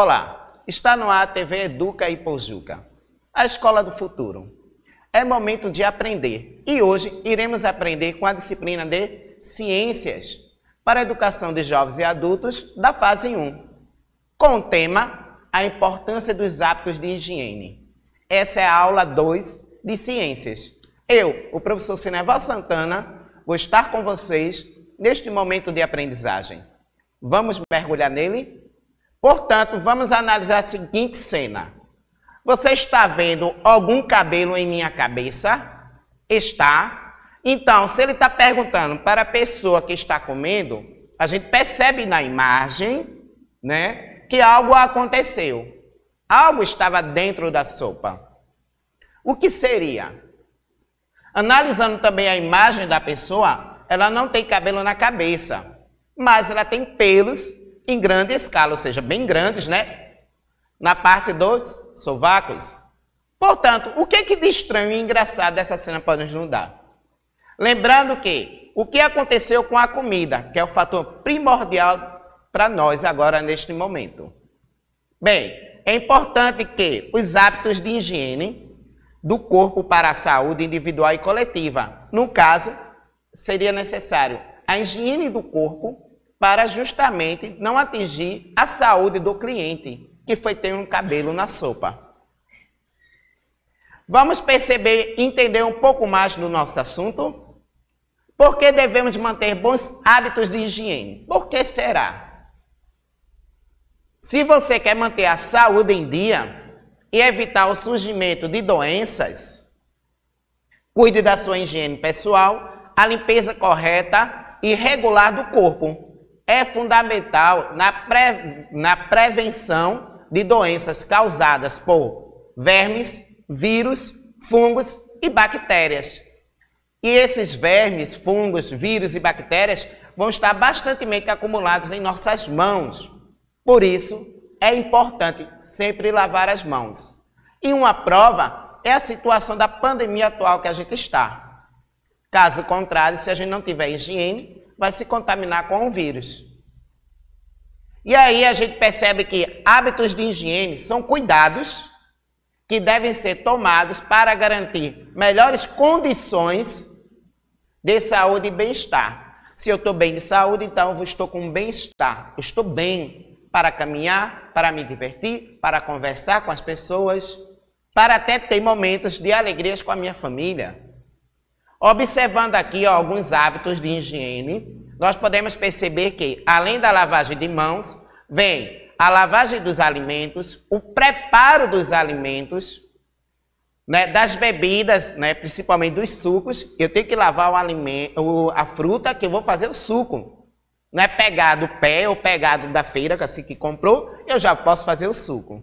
Olá, está no ar a TV Educa e Pojuca, a escola do futuro. É momento de aprender e hoje iremos aprender com a disciplina de Ciências para a Educação de Jovens e Adultos da fase 1, com o tema A Importância dos Hábitos de Higiene. Essa é a aula 2 de Ciências. Eu, o professor Cineval Santana, vou estar com vocês neste momento de aprendizagem. Vamos mergulhar nele? Portanto, vamos analisar a seguinte cena. Você está vendo algum cabelo em minha cabeça? Está. Então, se ele está perguntando para a pessoa que está comendo, a gente percebe na imagem, né, que algo aconteceu. Algo estava dentro da sopa. O que seria? Analisando também a imagem da pessoa, ela não tem cabelo na cabeça, mas ela tem pelos em grande escala, ou seja, bem grandes, né? Na parte dos sovacos. Portanto, o que, que de estranho e engraçado essa cena pode nos dar? Lembrando que o que aconteceu com a comida, que é o fator primordial para nós agora neste momento. Bem, é importante que os hábitos de higiene do corpo para a saúde individual e coletiva. No caso, seria necessário a higiene do corpo para justamente não atingir a saúde do cliente que foi ter um cabelo na sopa. Vamos perceber, entender um pouco mais do nosso assunto? Por que devemos manter bons hábitos de higiene? Por que será? Se você quer manter a saúde em dia e evitar o surgimento de doenças, cuide da sua higiene pessoal, a limpeza correta e regular do corpo é fundamental na, pre, na prevenção de doenças causadas por vermes, vírus, fungos e bactérias. E esses vermes, fungos, vírus e bactérias vão estar bastante acumulados em nossas mãos. Por isso, é importante sempre lavar as mãos. E uma prova é a situação da pandemia atual que a gente está. Caso contrário, se a gente não tiver higiene, vai se contaminar com o vírus. E aí a gente percebe que hábitos de higiene são cuidados que devem ser tomados para garantir melhores condições de saúde e bem-estar. Se eu estou bem de saúde, então eu estou com bem-estar. Estou bem para caminhar, para me divertir, para conversar com as pessoas, para até ter momentos de alegrias com a minha família. Observando aqui ó, alguns hábitos de higiene, nós podemos perceber que, além da lavagem de mãos, vem a lavagem dos alimentos, o preparo dos alimentos, né, das bebidas, né, principalmente dos sucos. Eu tenho que lavar o alimento, a fruta que eu vou fazer o suco. Não é pegar do pé ou pegar da feira que assim que comprou, eu já posso fazer o suco.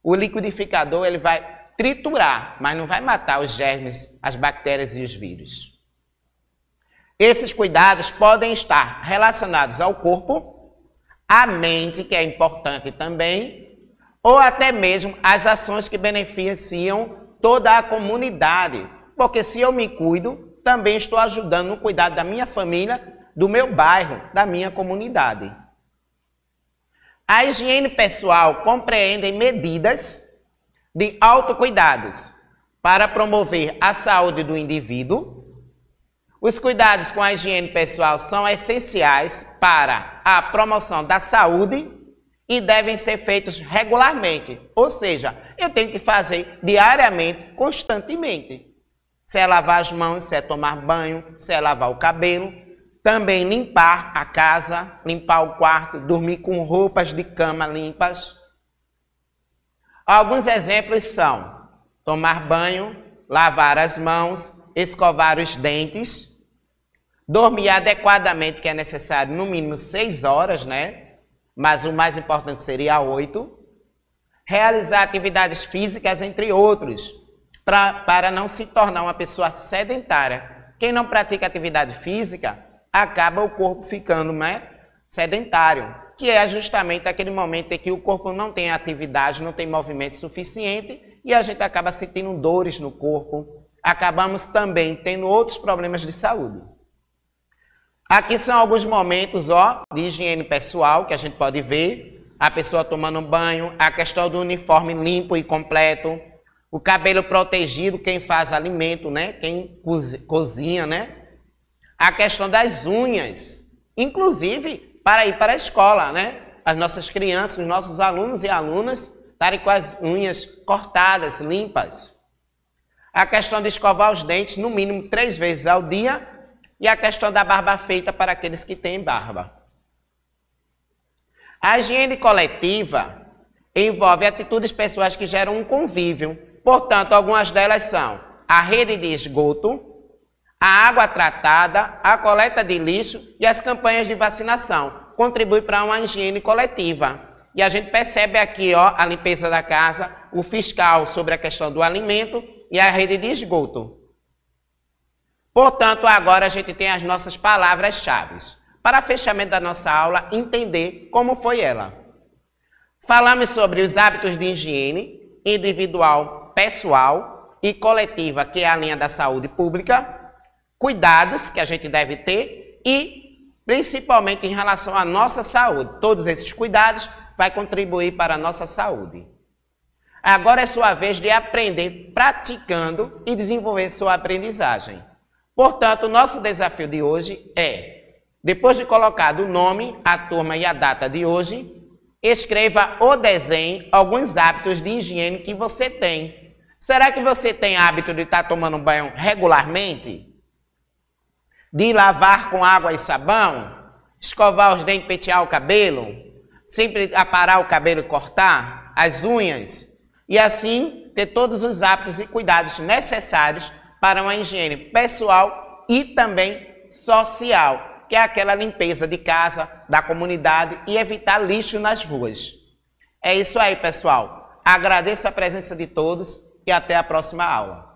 O liquidificador ele vai triturar, mas não vai matar os germes, as bactérias e os vírus. Esses cuidados podem estar relacionados ao corpo, à mente, que é importante também, ou até mesmo às ações que beneficiam toda a comunidade. Porque se eu me cuido, também estou ajudando no cuidado da minha família, do meu bairro, da minha comunidade. A higiene pessoal compreende medidas de autocuidados para promover a saúde do indivíduo. Os cuidados com a higiene pessoal são essenciais para a promoção da saúde e devem ser feitos regularmente, ou seja, eu tenho que fazer diariamente, constantemente. Se é lavar as mãos, se é tomar banho, se é lavar o cabelo, também limpar a casa, limpar o quarto, dormir com roupas de cama limpas. Alguns exemplos são tomar banho, lavar as mãos, escovar os dentes, dormir adequadamente, que é necessário no mínimo seis horas, né? Mas o mais importante seria oito. Realizar atividades físicas, entre outros, pra, para não se tornar uma pessoa sedentária. Quem não pratica atividade física, acaba o corpo ficando né, sedentário que é justamente aquele momento em que o corpo não tem atividade, não tem movimento suficiente e a gente acaba sentindo dores no corpo, acabamos também tendo outros problemas de saúde. Aqui são alguns momentos ó, de higiene pessoal que a gente pode ver. a pessoa tomando banho, a questão do uniforme limpo e completo, o cabelo protegido, quem faz alimento, né? Quem cozinha, né? A questão das unhas, inclusive para ir para a escola, né? As nossas crianças, os nossos alunos e alunas estarem com as unhas cortadas, limpas. A questão de escovar os dentes no mínimo três vezes ao dia e a questão da barba feita para aqueles que têm barba. A higiene coletiva envolve atitudes pessoais que geram um convívio. Portanto, algumas delas são a rede de esgoto, a água tratada, a coleta de lixo e as campanhas de vacinação. Contribui para uma higiene coletiva. E a gente percebe aqui ó, a limpeza da casa, o fiscal sobre a questão do alimento e a rede de esgoto. Portanto, agora a gente tem as nossas palavras-chave. Para fechamento da nossa aula, entender como foi ela. Falamos sobre os hábitos de higiene individual, pessoal e coletiva, que é a linha da saúde pública, cuidados que a gente deve ter e principalmente em relação à nossa saúde. Todos esses cuidados vai contribuir para a nossa saúde. Agora é sua vez de aprender praticando e desenvolver sua aprendizagem. Portanto, o nosso desafio de hoje é, depois de colocar o nome, a turma e a data de hoje, escreva ou desenhe alguns hábitos de higiene que você tem. Será que você tem hábito de estar tomando banho regularmente? De lavar com água e sabão? Escovar os dentes, pentear o cabelo? Sempre aparar o cabelo e cortar? As unhas? E assim ter todos os hábitos e cuidados necessários para uma higiene pessoal e também social, que é aquela limpeza de casa, da comunidade e evitar lixo nas ruas. É isso aí, pessoal. Agradeço a presença de todos e até a próxima aula.